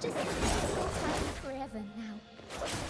Just looks like forever now.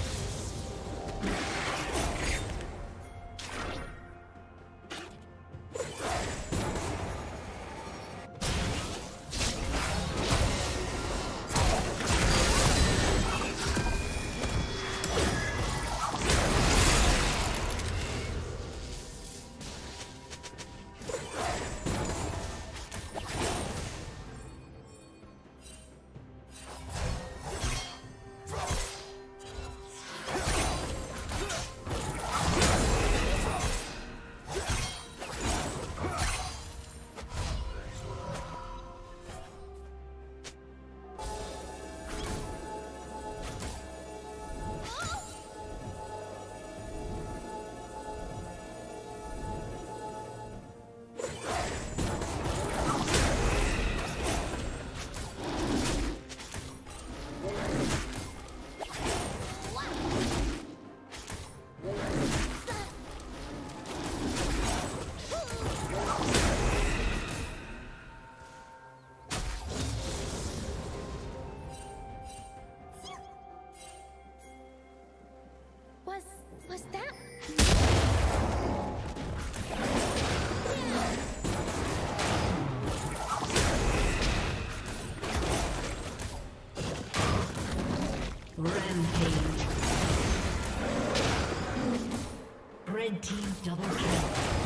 Team double kill.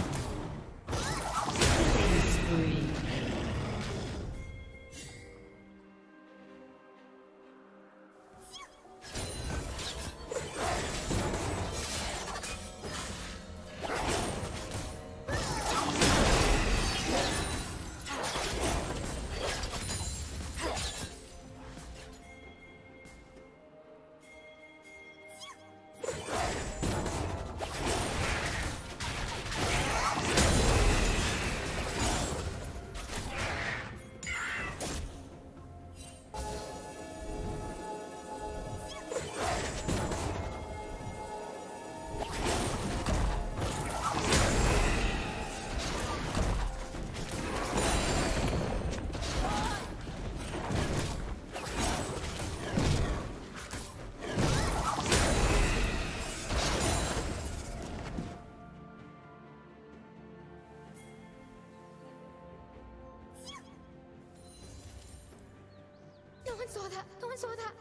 Saw that. No one saw that.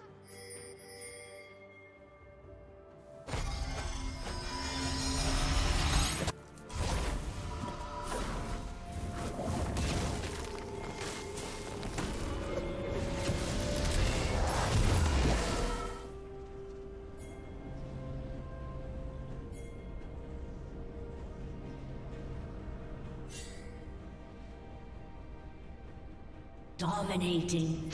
Dominating.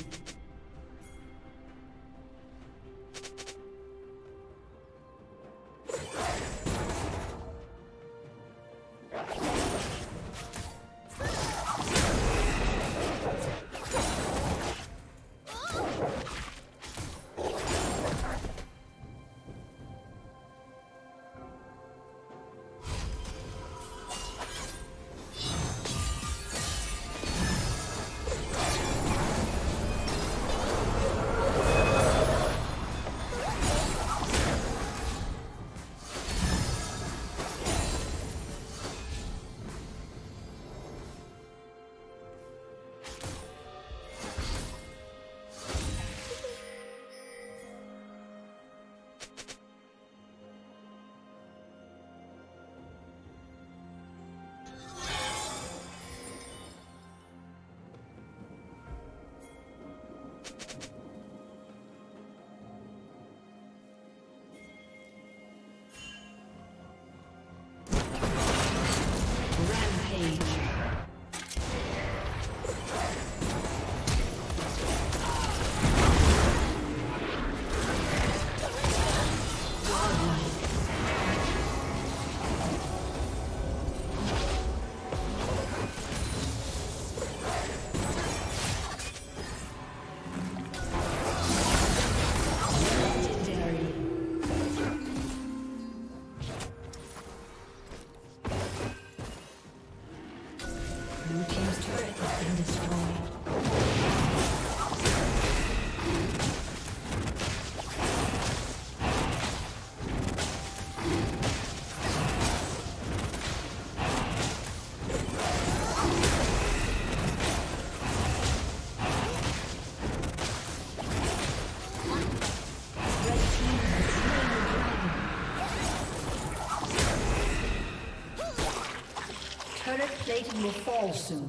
Will fall soon.